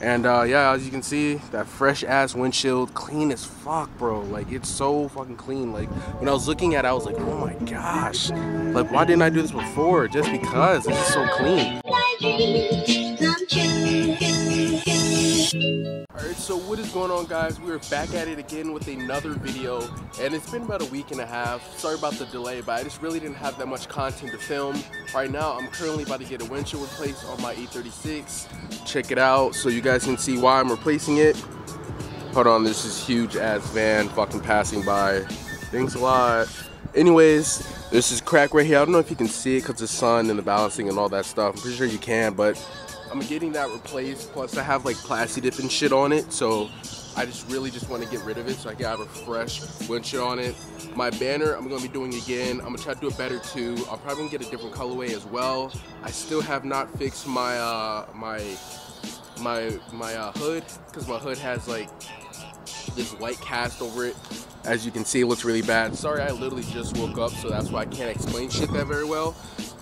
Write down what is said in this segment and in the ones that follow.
And uh, yeah, as you can see, that fresh ass windshield, clean as fuck, bro. Like it's so fucking clean. Like when I was looking at it, I was like, oh my gosh. Like why didn't I do this before? Just because it's just so clean. So what is going on guys? We are back at it again with another video and it's been about a week and a half. Sorry about the delay, but I just really didn't have that much content to film. Right now, I'm currently about to get a windshield replaced on my E36. Check it out so you guys can see why I'm replacing it. Hold on, this is huge ass van fucking passing by. Thanks a lot. Anyways, this is crack right here. I don't know if you can see it because the sun and the balancing and all that stuff. I'm pretty sure you can, but I'm getting that replaced. Plus, I have like plasti dip and shit on it, so I just really just want to get rid of it so I can have a fresh windshield on it. My banner, I'm gonna be doing again. I'm gonna try to do it better too. I'll probably get a different colorway as well. I still have not fixed my uh, my my my uh, hood because my hood has like this white cast over it. As you can see, it looks really bad. Sorry, I literally just woke up, so that's why I can't explain shit that very well.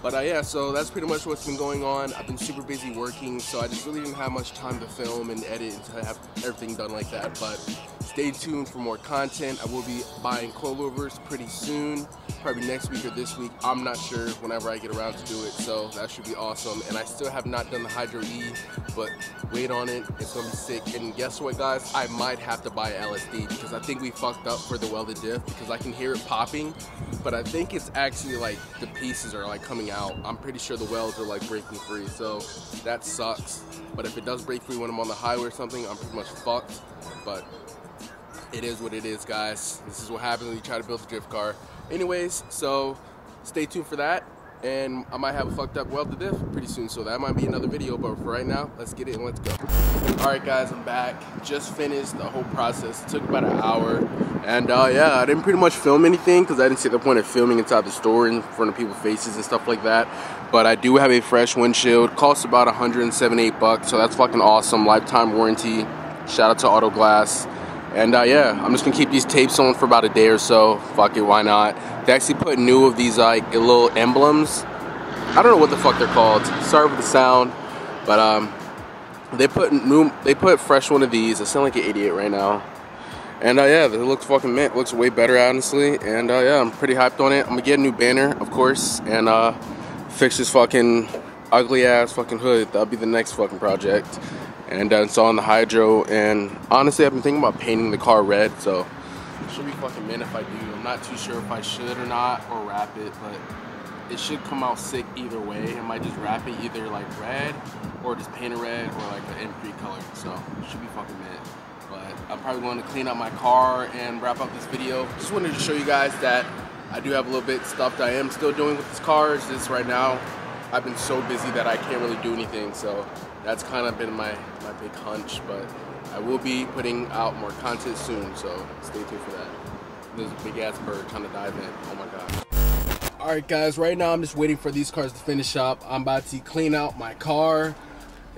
But uh, yeah, so that's pretty much what's been going on. I've been super busy working, so I just really didn't have much time to film and edit and to have everything done like that. But stay tuned for more content. I will be buying coilovers pretty soon, probably next week or this week. I'm not sure whenever I get around to do it, so that should be awesome. And I still have not done the Hydro E, but wait on it. It's gonna be sick. And guess what, guys? I might have to buy LSD because I think we fucked up for the welded diff because I can hear it popping, but I think it's actually like the pieces are like coming out. I'm pretty sure the welds are like breaking free, so that sucks. But if it does break free when I'm on the highway or something, I'm pretty much fucked. But it is what it is, guys. This is what happens when you try to build a drift car. Anyways, so stay tuned for that. And I might have a fucked up welded diff pretty soon, so that might be another video. But for right now, let's get it and let's go. All right, guys, I'm back. Just finished the whole process. It took about an hour. And uh, yeah, I didn't pretty much film anything because I didn't see the point of filming inside the store in front of people's faces and stuff like that. But I do have a fresh windshield. Costs about 178 bucks, so that's fucking awesome. Lifetime warranty. Shout out to Auto Glass. And uh, yeah, I'm just gonna keep these tapes on for about a day or so. Fuck it, why not? They actually put new of these like little emblems. I don't know what the fuck they're called. Sorry for the sound, but um, they put new, they put fresh one of these. I sound like an idiot right now. And uh, yeah, it looks fucking mint. Looks way better, honestly. And uh, yeah, I'm pretty hyped on it. I'm gonna get a new banner, of course, and uh, fix this fucking ugly ass fucking hood. That'll be the next fucking project and uh, installing the hydro. And honestly, I've been thinking about painting the car red, so it should be fucking mint if I do. I'm not too sure if I should or not, or wrap it, but it should come out sick either way. I might just wrap it either like red, or just paint it red, or like an M3 color. So should be fucking mint. But I'm probably going to clean up my car and wrap up this video. Just wanted to show you guys that I do have a little bit stuff that I am still doing with this car. It's just right now, I've been so busy that I can't really do anything. So that's kind of been my, my big hunch, but I will be putting out more content soon, so stay tuned for that. There's a big ass bird trying to dive in. Oh my god. Alright guys, right now I'm just waiting for these cars to finish up. I'm about to clean out my car.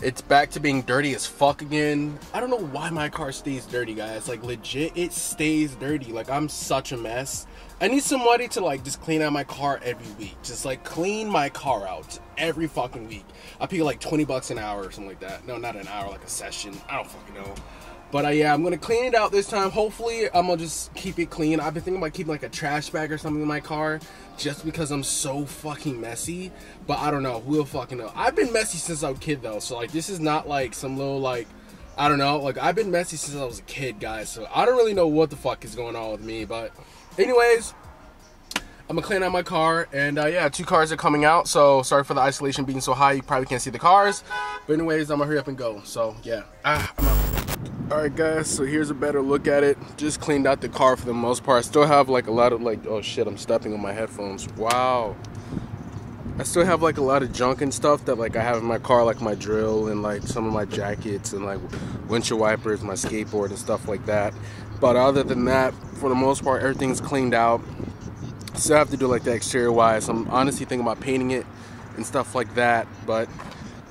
It's back to being dirty as fuck again. I don't know why my car stays dirty, guys. Like legit, it stays dirty. Like I'm such a mess. I need somebody to like just clean out my car every week. Just like clean my car out every fucking week. I pay like 20 bucks an hour or something like that. No, not an hour, like a session. I don't fucking know. But uh, yeah, I'm gonna clean it out this time. Hopefully, I'm gonna just keep it clean. I've been thinking about keeping like a trash bag or something in my car just because I'm so fucking messy. But I don't know. We'll fucking know. I've been messy since I was a kid though. So like, this is not like some little like, I don't know. Like I've been messy since I was a kid, guys. So I don't really know what the fuck is going on with me. But anyways, I'm gonna clean out my car, and uh, yeah, two cars are coming out. So sorry for the isolation being so high. You probably can't see the cars, but anyways, I'm gonna hurry up and go. So yeah, ah, I'm out. All right, guys. So here's a better look at it. Just cleaned out the car for the most part. I still have like a lot of like, oh shit, I'm stepping on my headphones. Wow. I still have like a lot of junk and stuff that like I have in my car, like my drill and like some of my jackets and like windshield wipers, my skateboard and stuff like that. But other than that, for the most part, everything's cleaned out. Still have to do like the exterior wise. I'm honestly thinking about painting it and stuff like that. But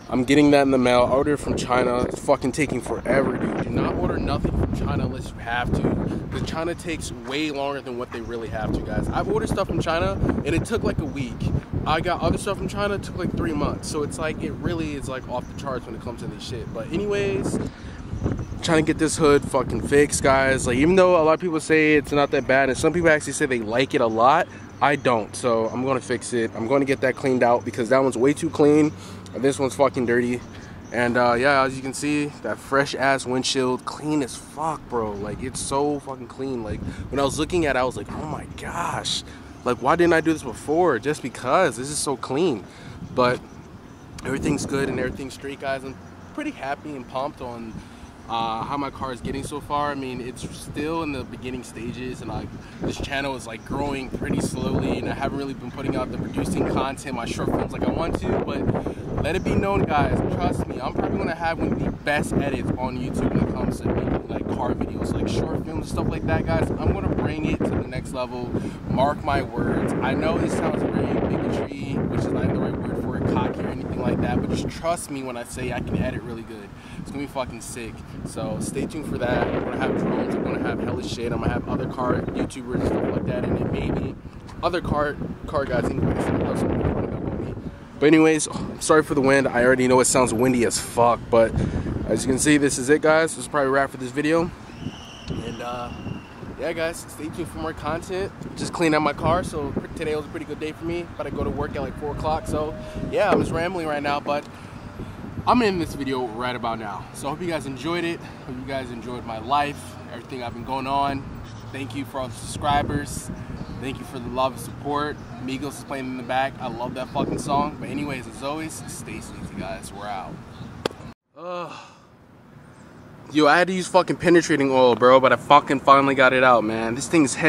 I'm getting that in the mail. I ordered from China. It's fucking taking forever, dude. Do not order nothing from China unless you have to. Because China takes way longer than what they really have to, guys. I've ordered stuff from China and it took like a week. I got other stuff from China, took like three months. So it's like, it really is like off the charts when it comes to this shit. But anyways, trying to get this hood fucking fixed, guys. Like, even though a lot of people say it's not that bad, and some people actually say they like it a lot, I don't. So I'm gonna fix it. I'm gonna get that cleaned out because that one's way too clean. This one's fucking dirty. And uh, yeah, as you can see, that fresh ass windshield, clean as fuck, bro. Like it's so fucking clean. Like when I was looking at it, I was like, oh my gosh. Like why didn't I do this before? Just because this is so clean. But everything's good and everything's straight, guys. I'm pretty happy and pumped on uh, how my car is getting so far. I mean, it's still in the beginning stages, and like this channel is like growing pretty slowly, and I haven't really been putting out the producing content, my short films like I want to. But let it be known, guys, trust me, I'm probably gonna have one of the best edits on YouTube when it comes to making like car videos, like short and stuff like that, guys. I'm gonna bring it to the next level. Mark my words. I know it sounds very bigotry, which is not the right word for it, cocky or anything like that, but just trust me when I say I can edit really good. It's gonna be fucking sick. So stay tuned for that. I'm gonna have drones. I'm gonna have hella shit. I'm gonna have other car YouTubers and stuff like that, and then maybe other car car guys. Anyways, but anyways, sorry for the wind. I already know it sounds windy as fuck, but as you can see, this is it, guys. This is probably a wrap for this video. Uh, yeah, guys, stay tuned for more content. Just cleaned out my car, so today was a pretty good day for me. About to go to work at like four o'clock. So yeah, I'm just rambling right now, but. I'm in this video right about now. So I hope you guys enjoyed it. Hope you guys enjoyed my life, everything I've been going on. Thank you for all the subscribers. Thank you for the love and support. Migos is playing in the back. I love that fucking song. But anyways, as always, stay safe, guys. We're out. Ugh. Yo, I had to use fucking penetrating oil, bro, but I fucking finally got it out, man. This thing's heavy.